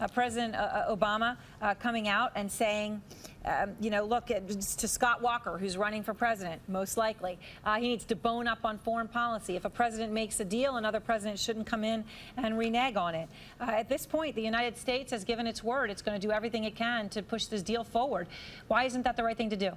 Uh, President uh, Obama uh, coming out and saying, um, you know, look at, to Scott Walker, who's running for president, most likely. Uh, he needs to bone up on foreign policy. If a president makes a deal, another president shouldn't come in and renege on it. Uh, at this point, the United States has given its word. It's going to do everything it can to push this deal forward. Why isn't that the right thing to do?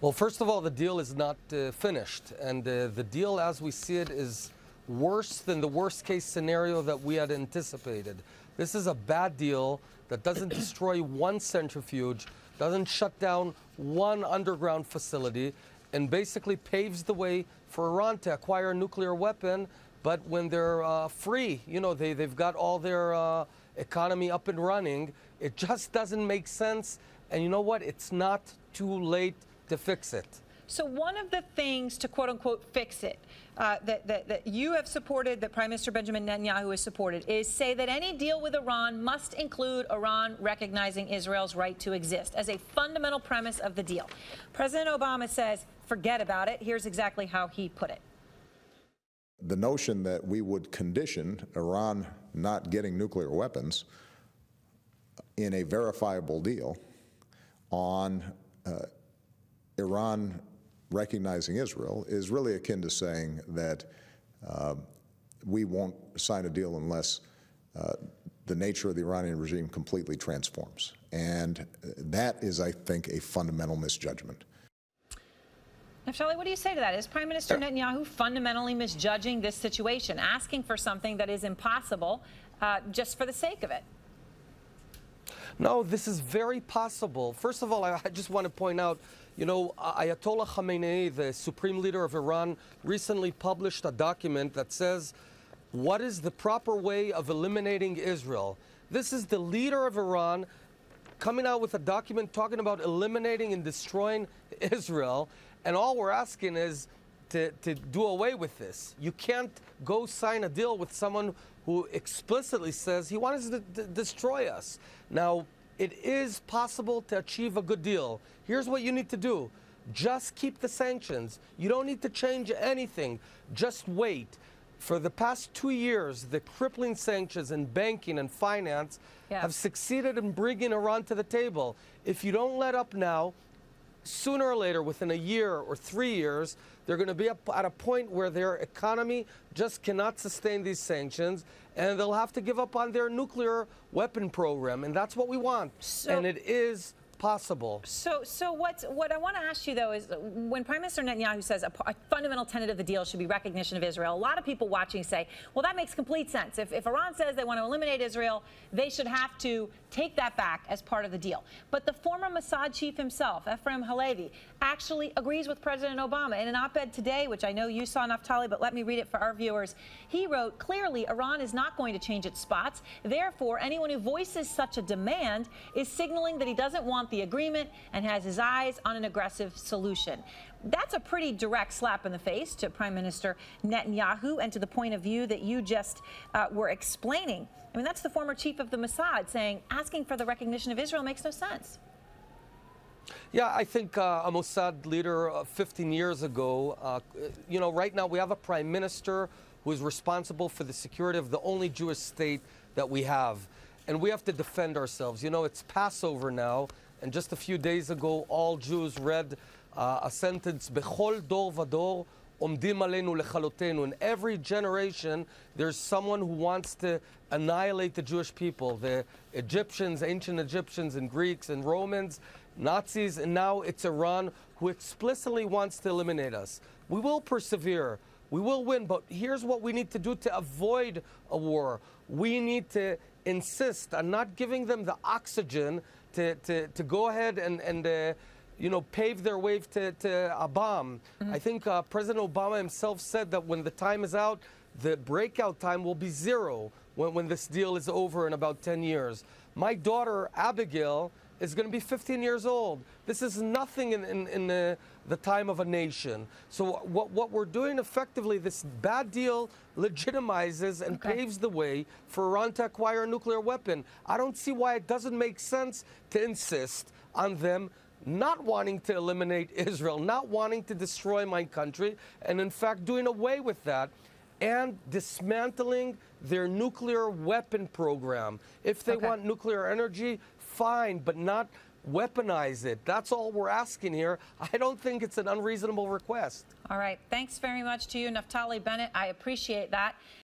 Well, first of all, the deal is not uh, finished. And the deal, as we see it, is worse than the worst case scenario that we had anticipated. This is a bad deal that doesn't destroy one centrifuge, doesn't shut down one underground facility, and basically paves the way for Iran to acquire a nuclear weapon. But when they're uh, free, you know, they, they've got all their uh, economy up and running, it just doesn't make sense. And you know what? It's not too late to fix it. So one of the things to quote unquote fix it uh, that, that, that you have supported, that Prime Minister Benjamin Netanyahu has supported, is say that any deal with Iran must include Iran recognizing Israel's right to exist as a fundamental premise of the deal. President Obama says, forget about it. Here's exactly how he put it. The notion that we would condition Iran not getting nuclear weapons in a verifiable deal on uh, Iran recognizing Israel is really akin to saying that uh, we won't sign a deal unless uh, the nature of the Iranian regime completely transforms. And that is, I think, a fundamental misjudgment. Naftali, what do you say to that? Is Prime Minister Netanyahu fundamentally misjudging this situation, asking for something that is impossible uh, just for the sake of it? No, this is very possible. First of all, I just want to point out you know, Ayatollah Khamenei, the supreme leader of Iran, recently published a document that says, what is the proper way of eliminating Israel? This is the leader of Iran coming out with a document talking about eliminating and destroying Israel. And all we're asking is to, to do away with this. You can't go sign a deal with someone who explicitly says he wants to destroy us. Now, it is possible to achieve a good deal. Here's what you need to do. Just keep the sanctions. You don't need to change anything. Just wait. For the past two years, the crippling sanctions in banking and finance yeah. have succeeded in bringing Iran to the table. If you don't let up now, sooner or later, within a year or three years, they're going to be at a point where their economy just cannot sustain these sanctions, and they'll have to give up on their nuclear weapon program. And that's what we want. So and it is possible. So, so what, what I want to ask you, though, is when Prime Minister Netanyahu says a, a, fundamental tenet of the deal should be recognition of Israel, a lot of people watching say, well, that makes complete sense. If, if Iran says they want to eliminate Israel, they should have to take that back as part of the deal. But the former Mossad chief himself, Efraim Halevy, actually agrees with President Obama. In an op-ed today, which I know you saw, Naftali, but let me read it for our viewers, he wrote, clearly, Iran is not going to change its spots. Therefore, anyone who voices such a demand is signaling that he doesn't want the agreement and has his eyes on an aggressive solution. That's a pretty direct slap in the face to Prime Minister Netanyahu and to the point of view that you just uh, were explaining. I mean, that's the former chief of the Mossad saying asking for the recognition of Israel makes no sense. Yeah, I think uh, a Mossad leader uh, 15 years ago, uh, you know, right now we have a prime minister who is responsible for the security of the only Jewish state that we have. And we have to defend ourselves. You know, it's Passover now, and just a few days ago, all Jews read uh, a sentence, Bechol dor vador omdim aleinu lechalotenu. In every generation, there's someone who wants to annihilate the Jewish people. The Egyptians, ancient Egyptians and Greeks and Romans, Nazis, and now it's Iran who explicitly wants to eliminate us. We will persevere. We will win, but here's what we need to do to avoid a war. We need to insist on not giving them the oxygen to, to, to go ahead and, and uh, you know, pave their way to, to a bomb. Mm-hmm. I think uh, President Obama himself said that when the time is out, the breakout time will be zero when, when this deal is over in about 10 years. My daughter, Abigail, is going to be 15 years old. This is nothing in, in, in the, the, time of a nation. So what, what we're doing effectively, this bad deal legitimizes and okay. paves the way for Iran to acquire a nuclear weapon. I don't see why it doesn't make sense to insist on them not wanting to eliminate Israel, not wanting to destroy my country, and in fact doing away with that and dismantling their nuclear weapon program. If they Okay. want nuclear energy, fine, but not weaponize it. That's all we're asking here. I don't think it's an unreasonable request. All right. Thanks very much to you, Naftali Bennett. I appreciate that.